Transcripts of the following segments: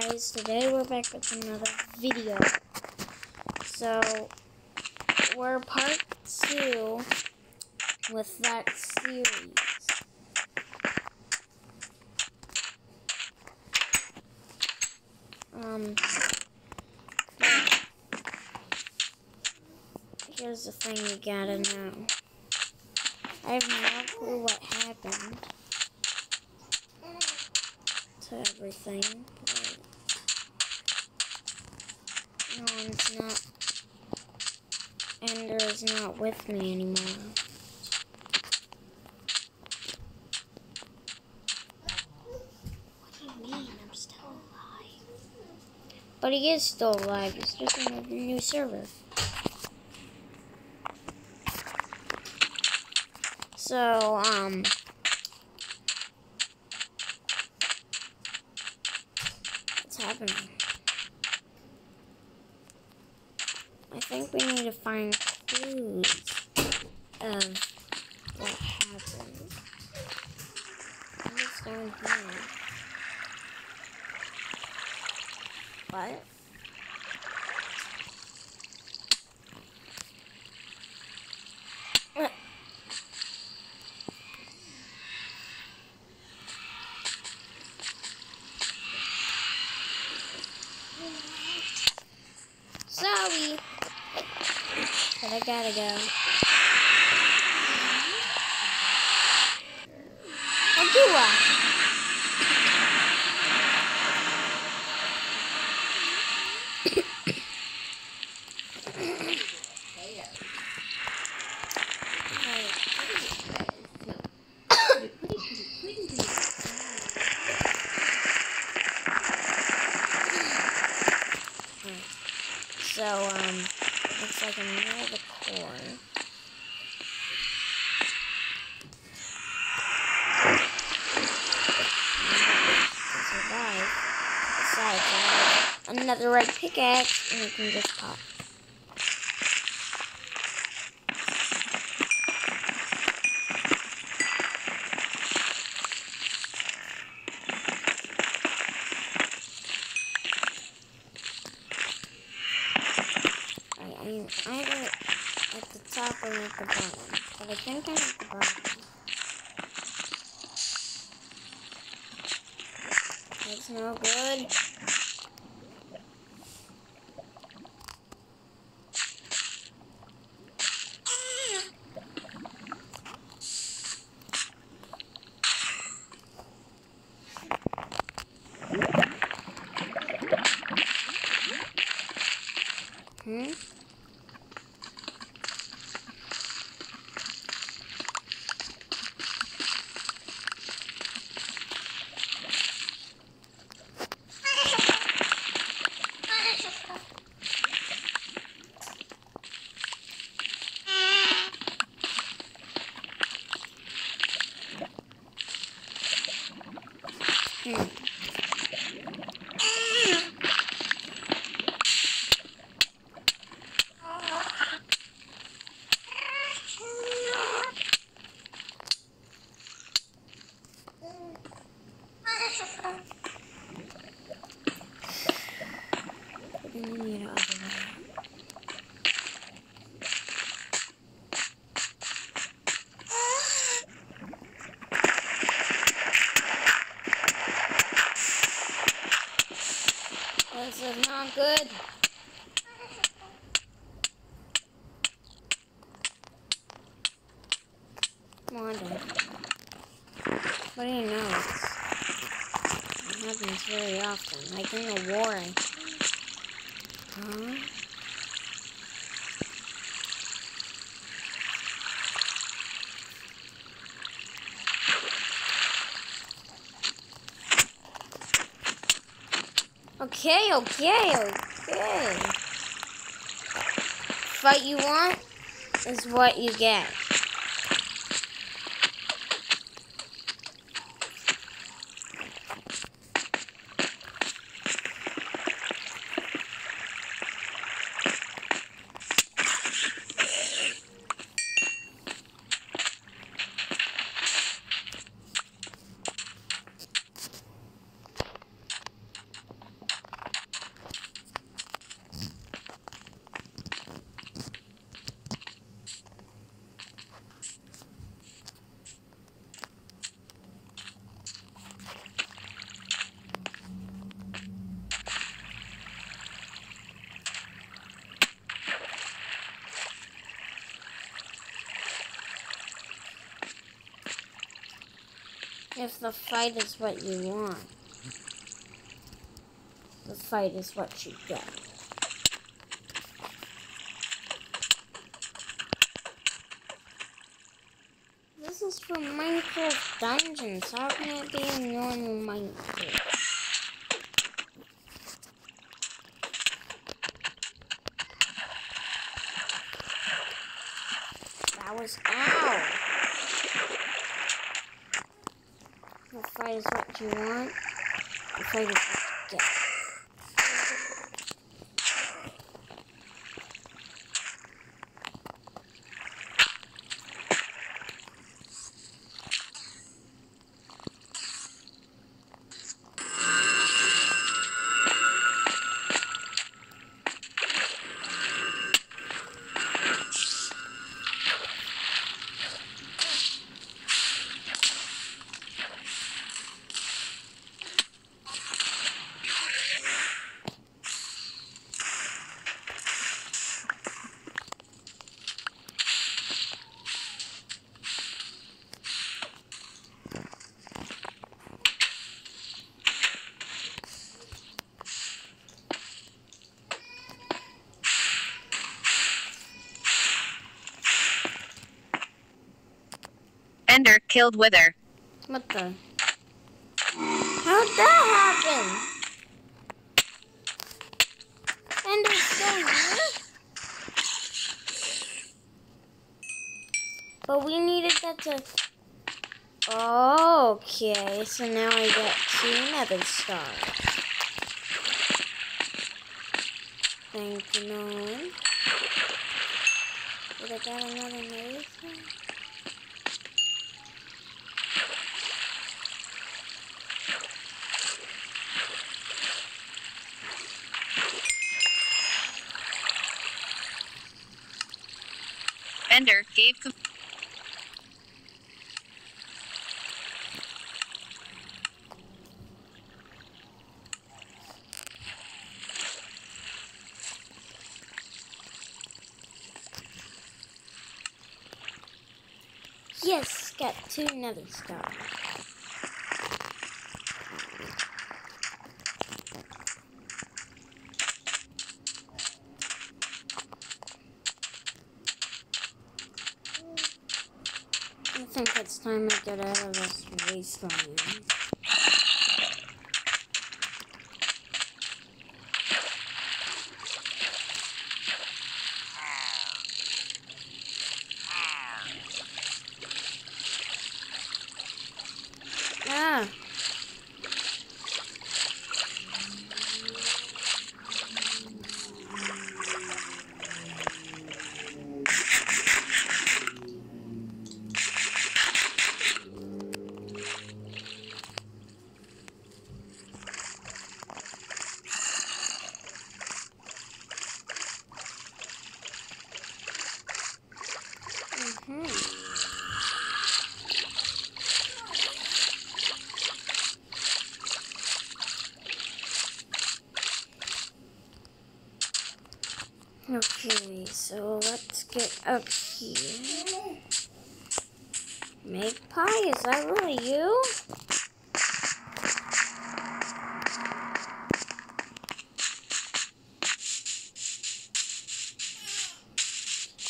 guys, today we're back with another video. So, we're part two with that series. Um, here's the thing you gotta know. I have no clue what happened to everything. No, it's not. Ender is not with me anymore. What do you mean? I'm still alive. But he is still alive. He's just in a new server. So, um. What's happening? I think we need to find clues of what happened. I'm just down here. What? Uh. Sorry. But I gotta go. I'll do what? So, um, looks like I'm near the core. To survive. Besides, I have another red can just pop. I, I it at the top or at the bottom, but I think I'm at the bottom. That's no good. Hmm? Hmm. What do you mean other way? This is not good. Come on, Dad. What do you know? It's, it happens very often. Like in a war. I- Huh? Okay, okay, okay. Fight you want is what you get. If the fight is what you want, the fight is what you get. This is for Minecraft Dungeons. How can it be a normal Minecraft? That was ow. The is what you want. The fight what you get. Ender killed Wither. What the? How'd that happen? And it's here? But we needed that to... Okay, so now I get two nether stars. Thank you. Did I get another nether star? Gave Yes, got two nether stars. Think it's time to get out of this wasteland. Ah. Mhm. Okay, so let's get up here. Magpie, is that really you?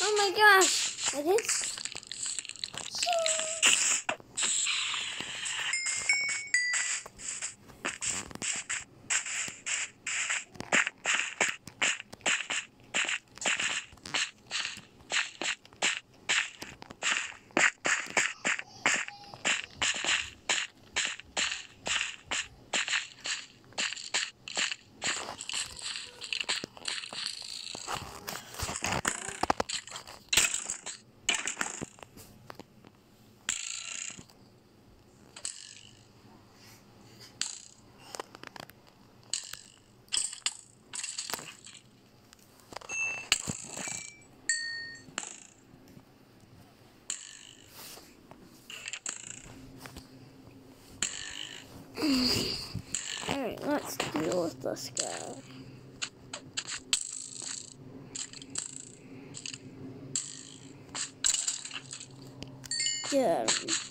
Oh my gosh, it is. Alright, let's deal with this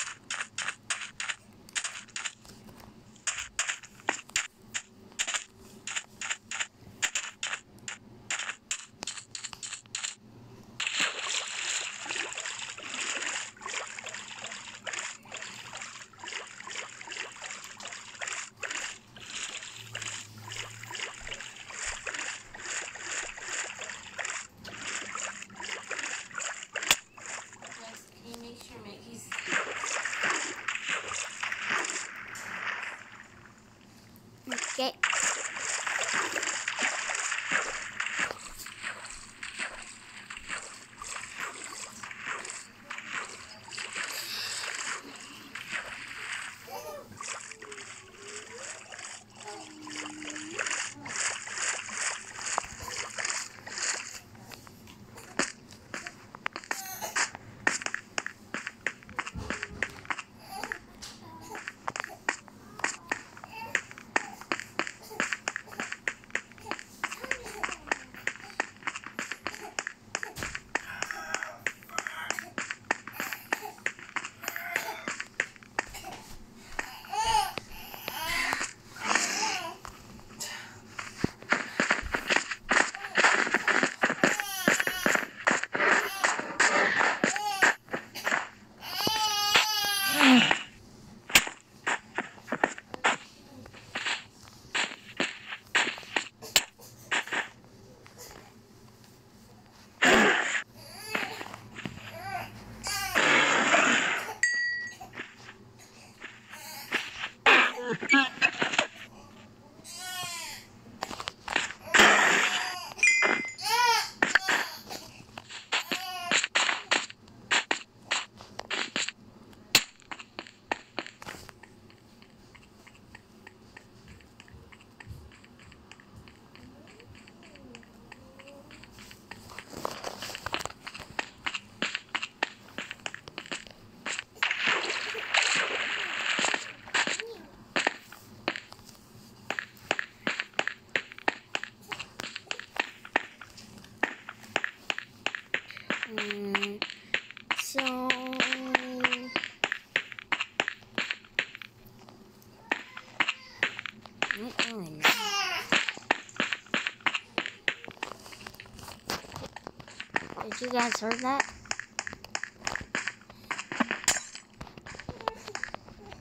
you guys heard that?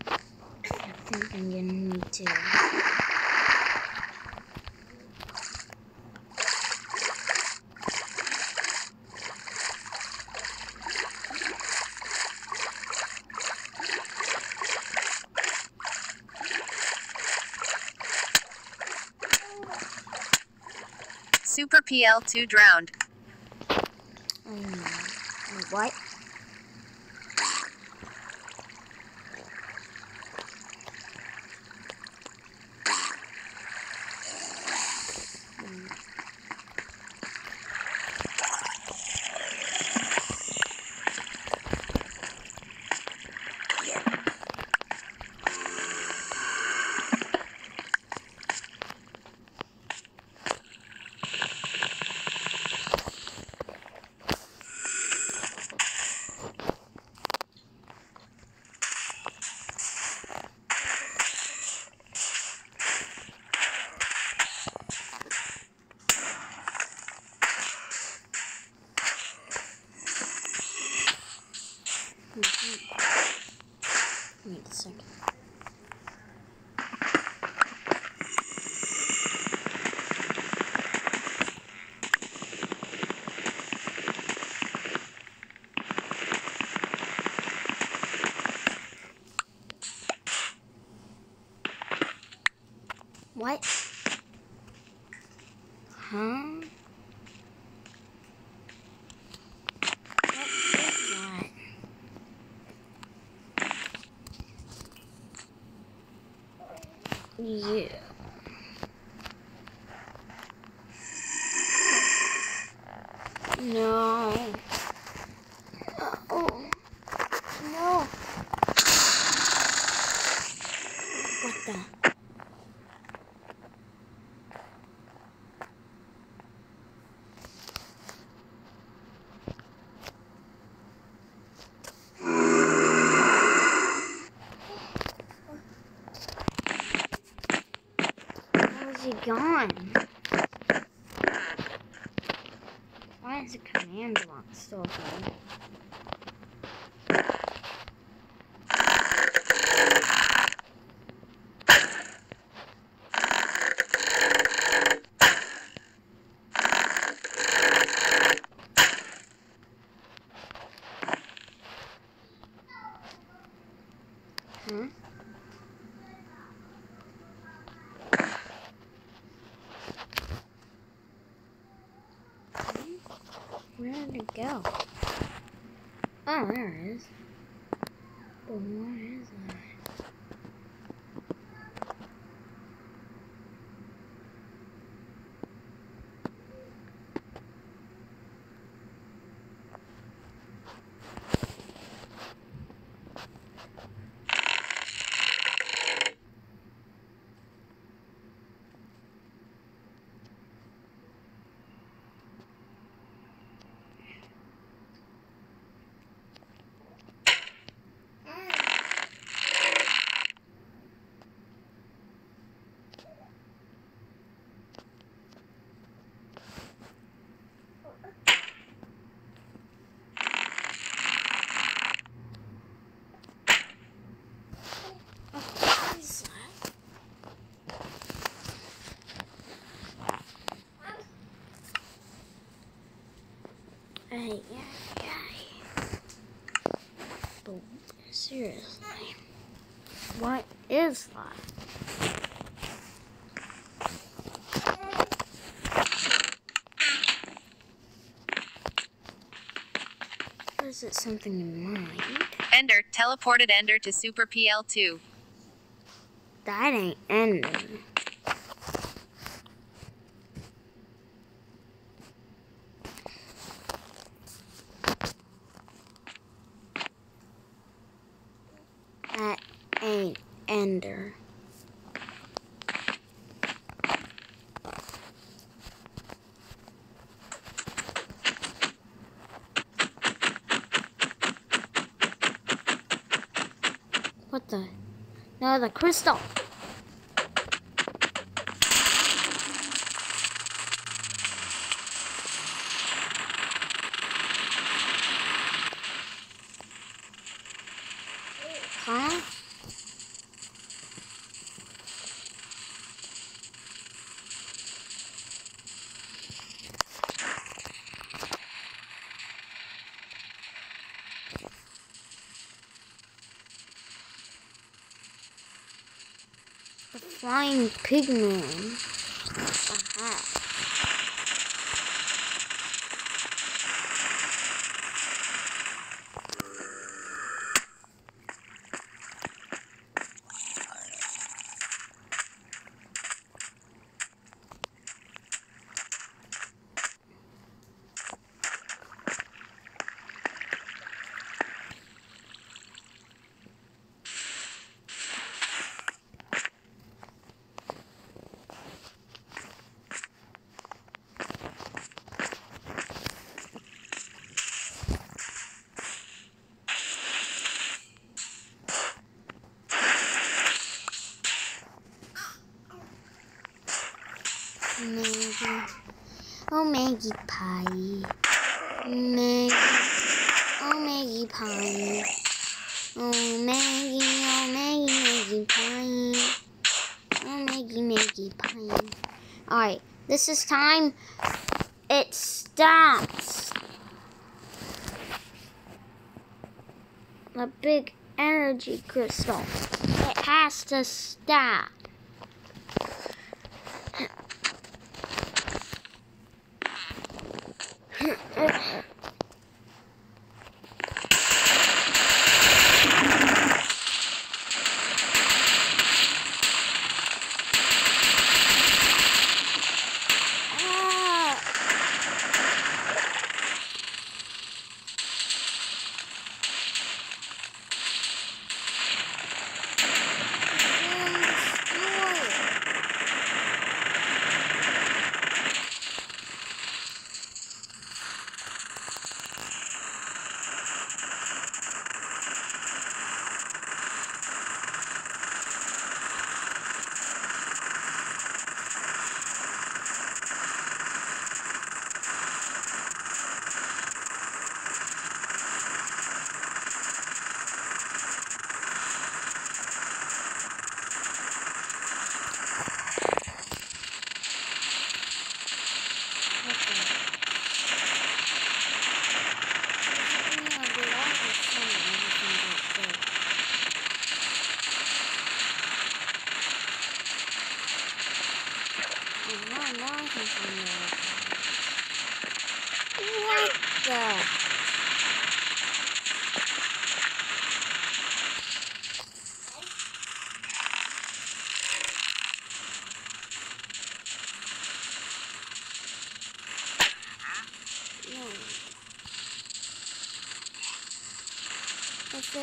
I think I'm gonna need to. Super PL2 drowned. What? What? Huh? Yeah. No. Oh. No. What the? Angela still okay. Huh? Where did it go? Oh, there it is. But what is that? What is that? Ay, ay, ay. But seriously, what is that? Is it something in mind? Ender teleported Ender to Super PL2. That ain't ending. That ain't Ender. What the? No, the crystal. Huh? The flying pigman. Maggie. Oh, Maggie Pie. Maggie. Oh, Maggie Pie. Oh, Maggie. Oh, Maggie, Maggie Pie. Oh, Maggie, Maggie Pie. Alright, this is time. It stops. The big energy crystal. It has to stop. Ah!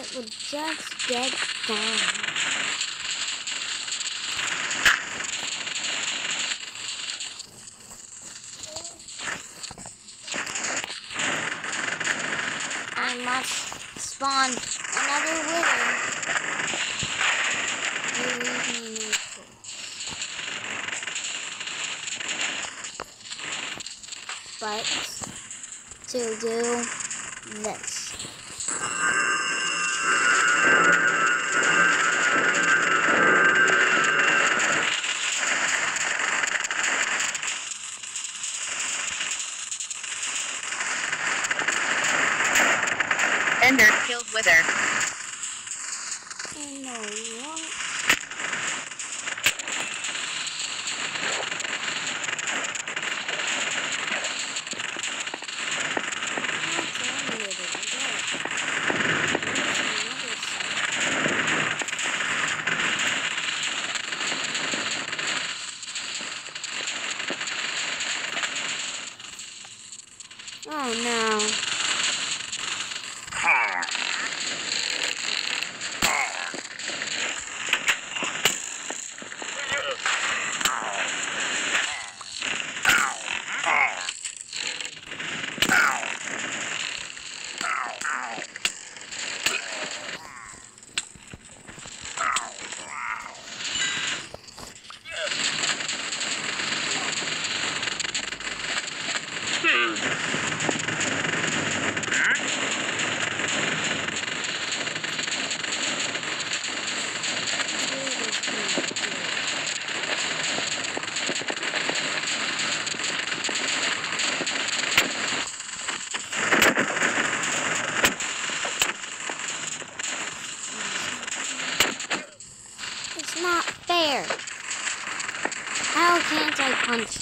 it would just get done. I must spawn another winner. But to do this.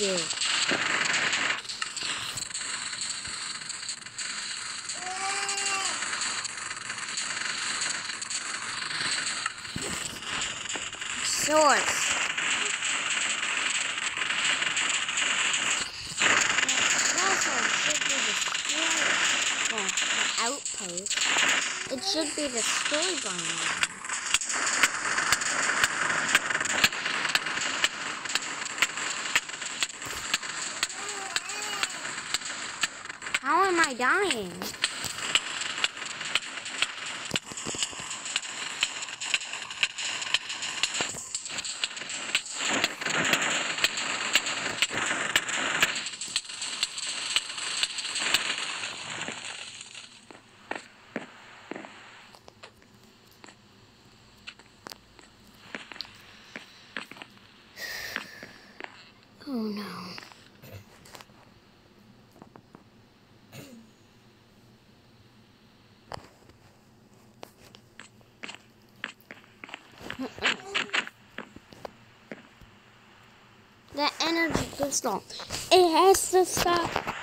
good. dying. It has to stop.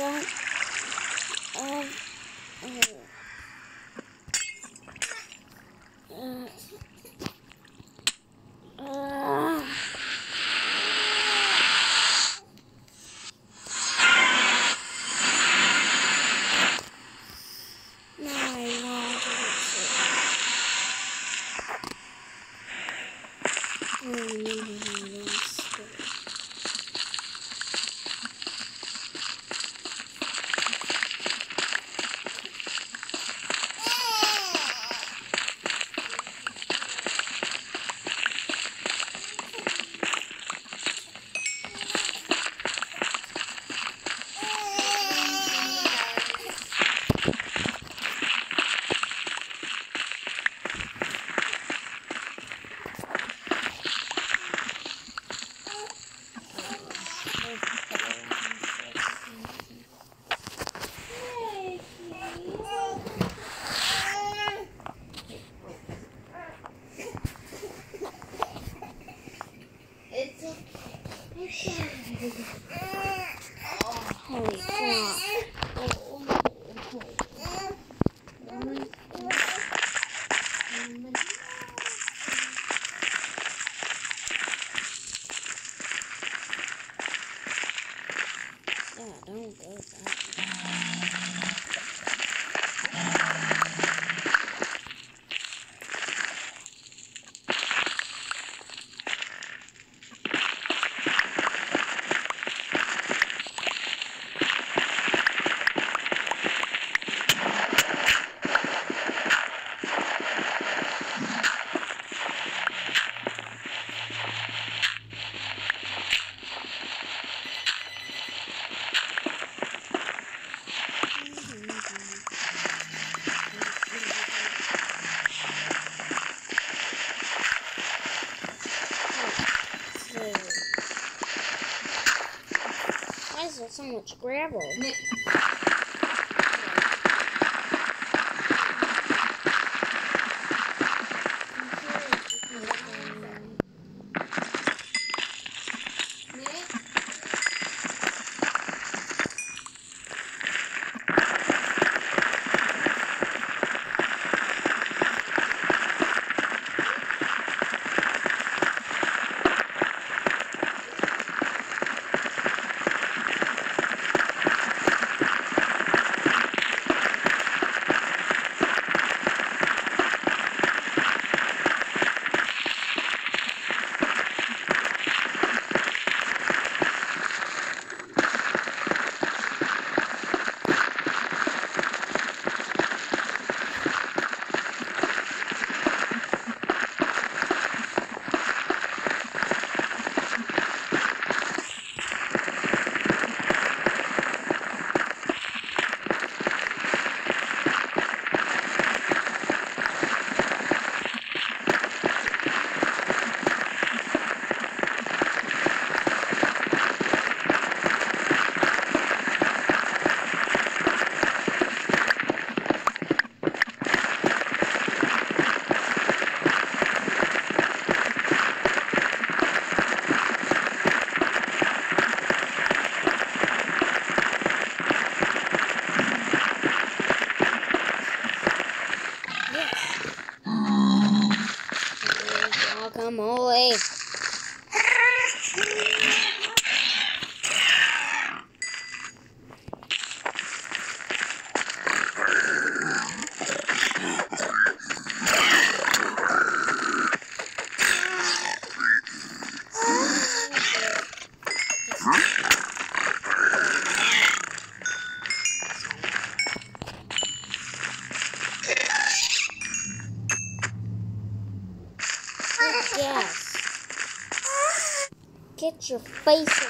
Don't much gravel? 是飞行。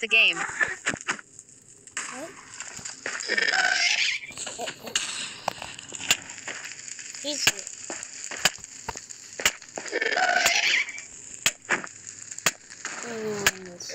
here. game. What? He's here. Anyone this.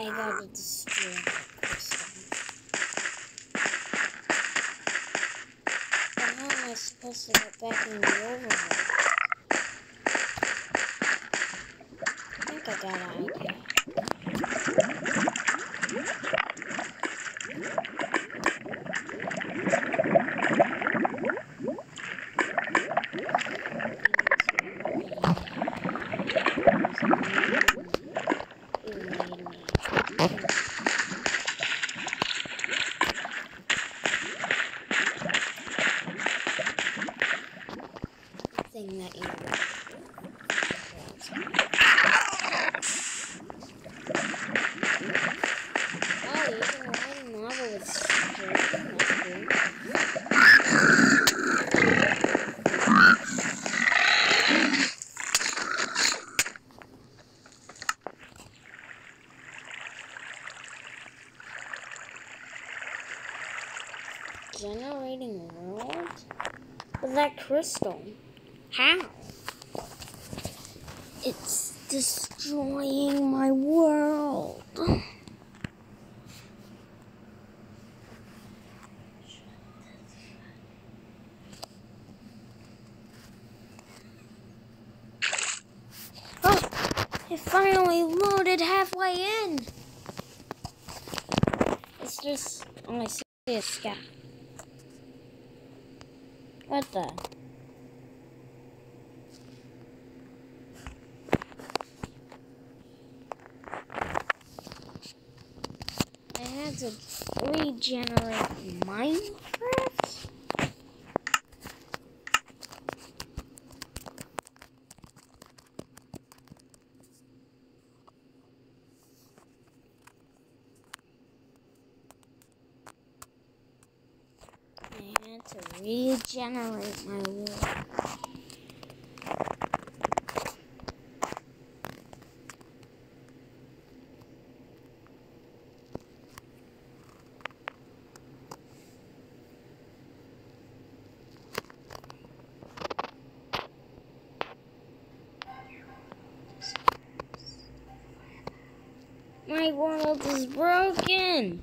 I gotta destroy that crystal. But how am I supposed to get back in the overworld? I think I got an idea. Thing that you Oh, you can ride a novel with string. That's cool. Generating world? With that crystal. How? It's destroying my world. Oh, it finally loaded halfway in. It's just, all I see is sky. What the? I had to regenerate Minecraft? I had to regenerate my world. My world is broken.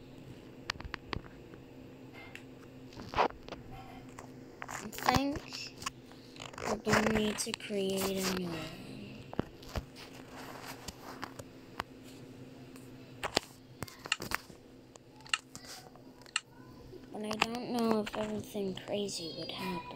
I think we're gonna need to create a new one. But I don't know if everything crazy would happen.